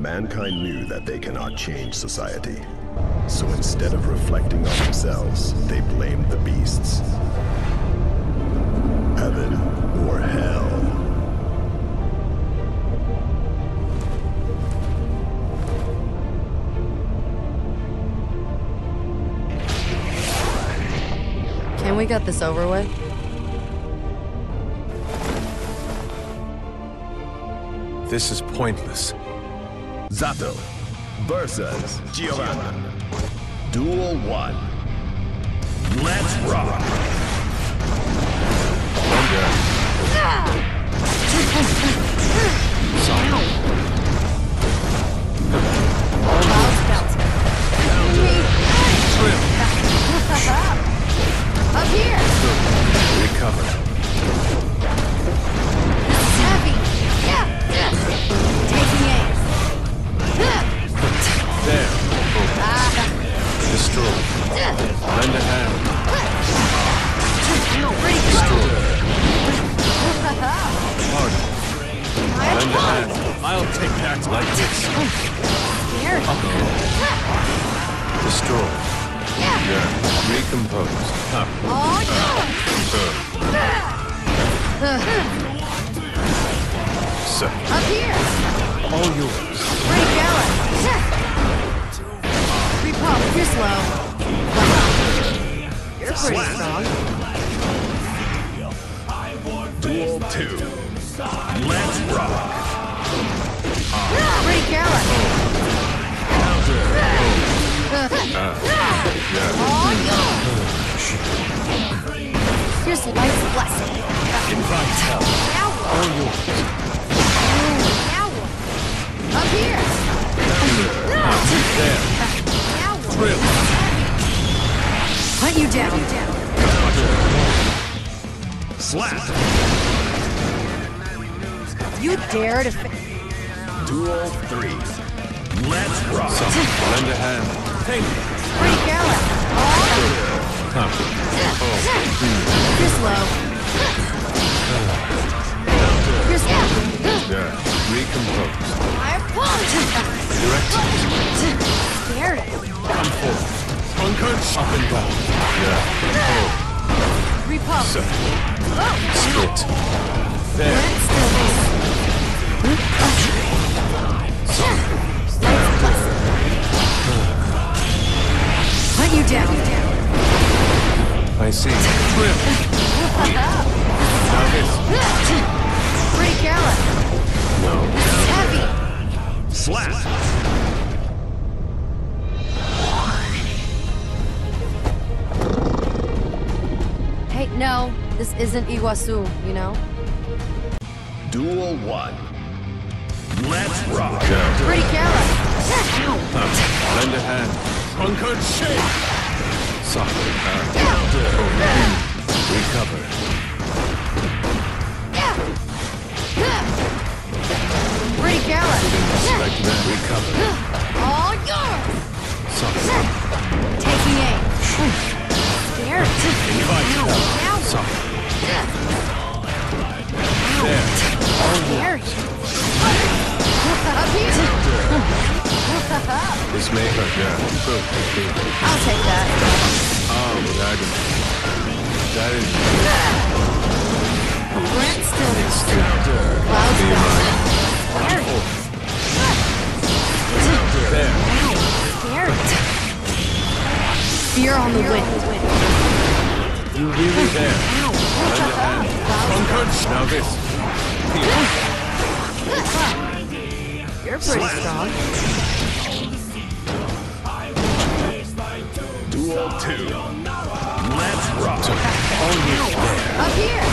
mankind knew that they cannot change society. So instead of reflecting on themselves, they blamed the beasts. Heaven or hell. Can we get this over with? This is pointless. Zato versus Giovanna. Duel 1. Let's rock! Clouds bouncing. Up here! Recover. Heavy! Taking aim. All yours. Pretty gallant. Repulse, you're slow. You're pretty strong. Duel 2. Let's rock! Pretty gallant. Oh, Here's life's blessing. Invite hell. Now what? All yours. Slap! You dare to fa- Duel 3. Let's rock! Some. Lend a hand. Thank you. Pretty gallant. Oh, Huh. you're slow. You're slow. Yeah. Recompose. I apologize. Direct. Scared. Come forth. Punch. Up and down. Yeah. Repulse. So. Split. There. Stand still. Life's blessing. Hunt you down. I see. Thrill. Now this. Pretty gallant. No. Heavy. Slap! This isn't Iguazu, you know? Duel 1. Let's rock! Pretty gallant. Lend a hand. Bunker shake. Softly. Recover. Fear on the wind. You really there. Hand. Now this. You're pretty strong. Duel 2. Rock! You there. Up here.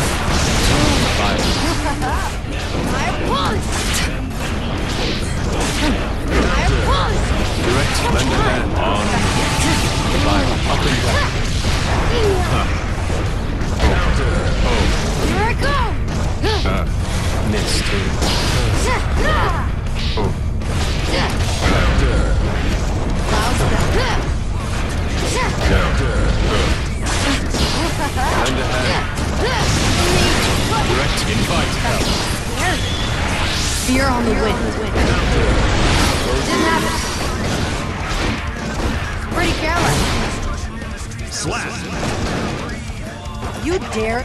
Fire. Fear on the wind. Didn't. Pretty careless. Slap. You dare?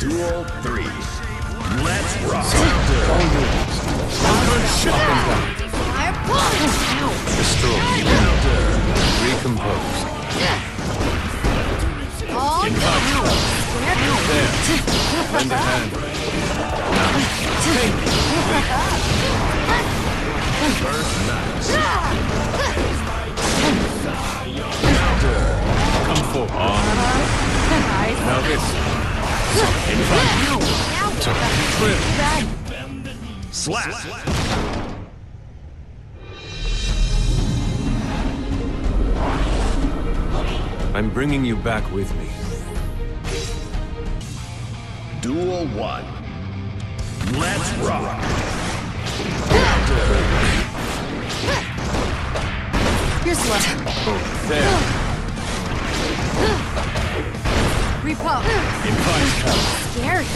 Duel three. Let's rock. I. Destroy. Recompose. All There. Lend a hand. First. Come forward. Now this. Slap! I'm bringing you back with me. Duel 1. Let's rock! Here's luck. There. Repose. Invite hell. Scary.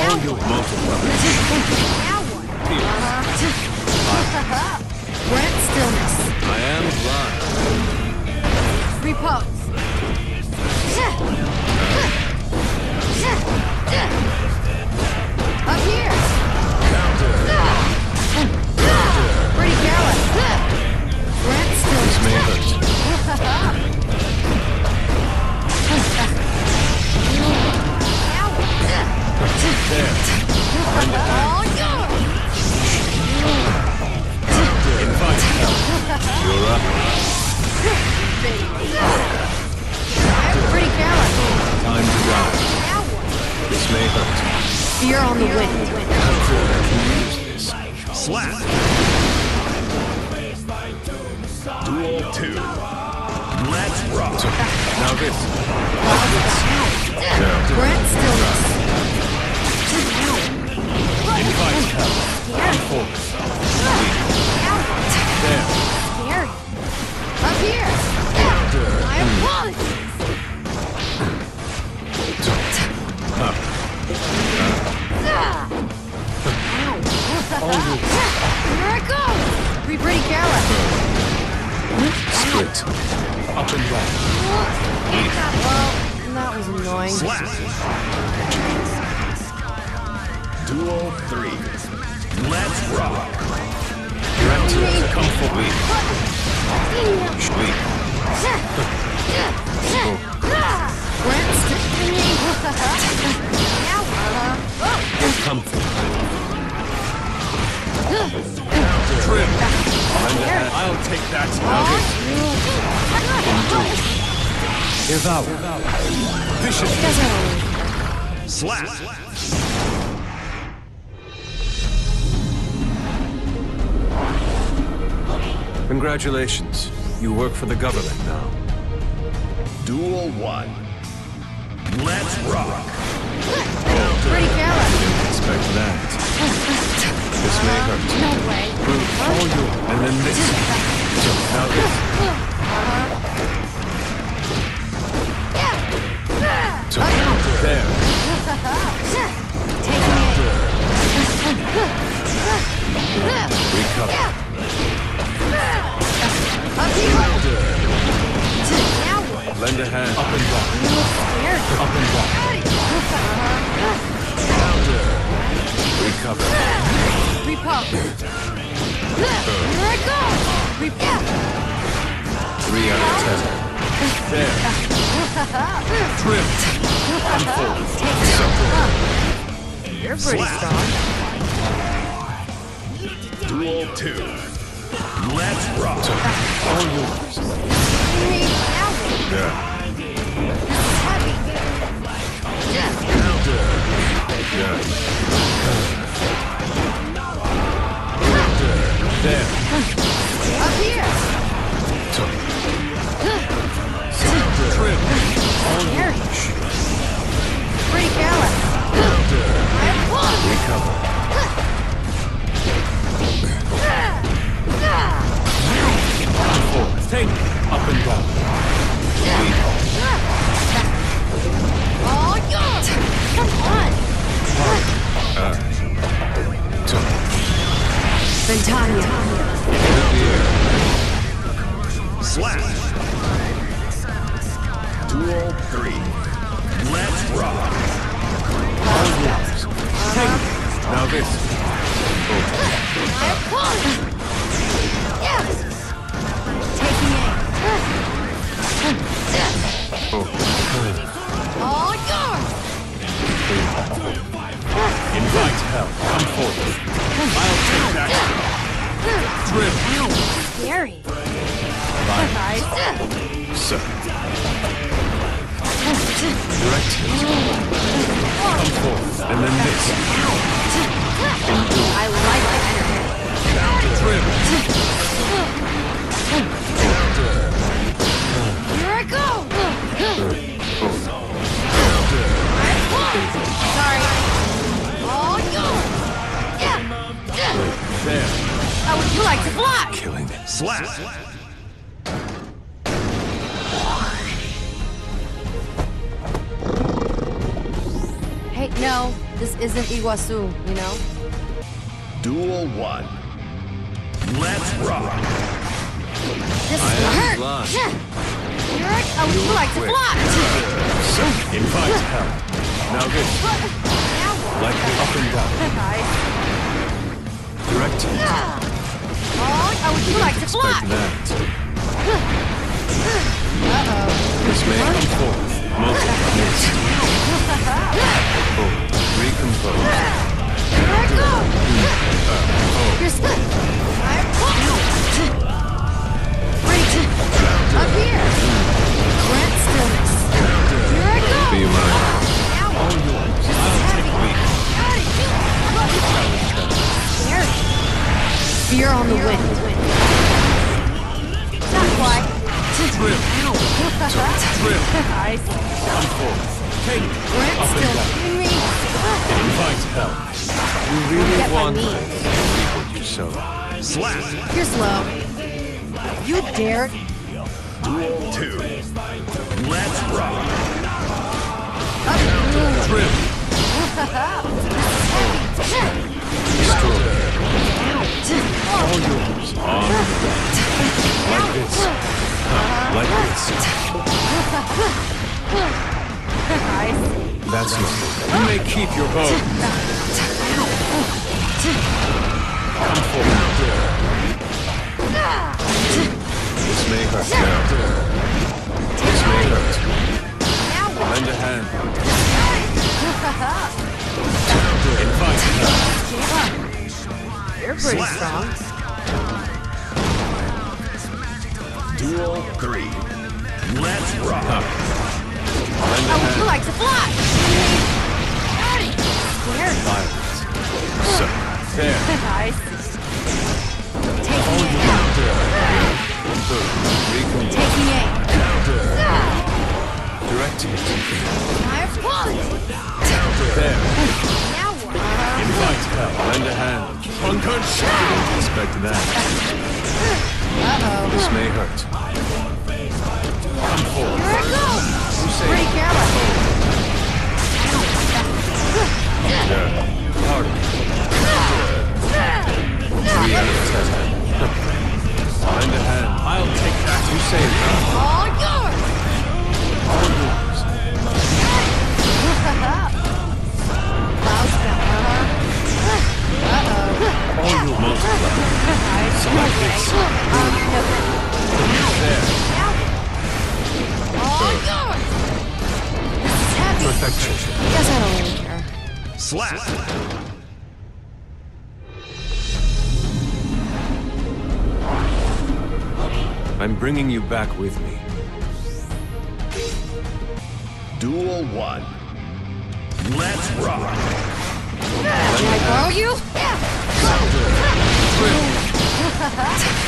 All you multiply. Now what? Here. Grant stillness. I am blind. Repose. Fear on the wind. Slap! Duel 2. Let's rock! Now this. Grant stillness. Invite hell. There. Scary. Up here. Here I go. Be pretty careless. Split. Up and down. Well, that was annoying. Slap! Duel 3. Let's rock! Raptor. Come forward. Weak. Grant stillness. Now, I'll take that. Now this. Devour. Vicious. Slap! Congratulations. You work for the government now. Duel 1. Let's rock! Pretty careless. Expect that. This may hurt. No way. Prove all you and then this. Now this. There. Recover. Now what? Lend a hand. Up and down. Up and down. Trim. Come forward. You're pretty Slap. strong. Duel 2. Let's rock! All yours. Yeah. Yeah. Invite hell. Come forth. I'll take that. Drill. Scary. Bye. Sir. Direct hit. Come forth. And then this. I like the energy. Drill. Here I go. Like to fly? Killing. Slap. Hey, no, this isn't Iguazu, you know? Duel one. Let's rock. This I am hurt. blind. Yeah. Eric, how oh, would you like to block. fly? Sir. Invite hell. Now this. Like the up and down. Direct Oh, how would you like to fly? That. Uh-oh. This may come forth. Multiply this. Oh. Recompose. Here I go. Here's the... I'm Wait. Up here. Grant stillness. Here I go. Be mine. On the wind. Not quite. Drill. Drill. I see. Come. Take. Grant still down. hitting me. Invite hell. You really Get my want knee. this. Reap what you sow. Slap. Here's low. You dare. Duel two. Let's rock. On the ground. Like this. Huh, Like this. That's not You may keep your bow. Come forward. This may hurt now. This may hurt. Lend a hand. Invite. You're pretty Slap. strong. Duel three. Let's rock. Oh, How would you like to fly? Scared. Violence. So, there. I see. Taking aim. Recompose. Taking aim. Direct hand. Concussion. Expect that. Uh-oh. This may hurt. Come. Here I go. You say Pretty careless. there. Harder. Really attack. Lend a hand. I'll take that. You say it. All yours. All yours. Slap. I'm bringing you back with me. Duel one. Let's rock. Can I borrow you? Yeah.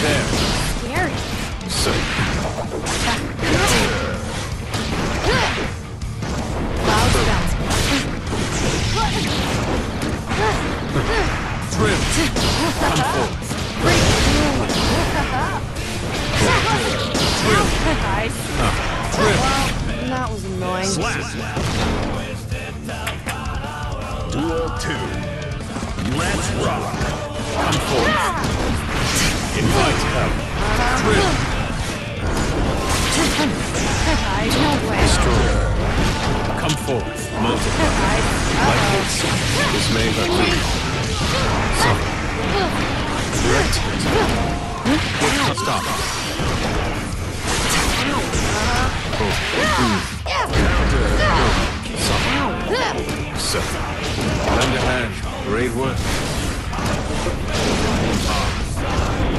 There. Scary. So, Duel two. Let's rock. Come. Invite hell. Drill. Come forth, multiply. Like this. This may hurt me. Some. Direct. Stop. Oh. Mm. Counter. Lend a hand. Great work.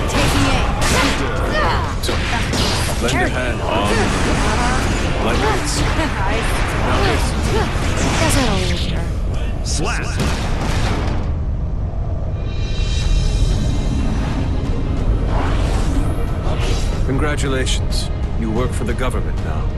Taking aim. Lend a hand. This. Guess that'll leave here. Slap! Congratulations. You work for the government now.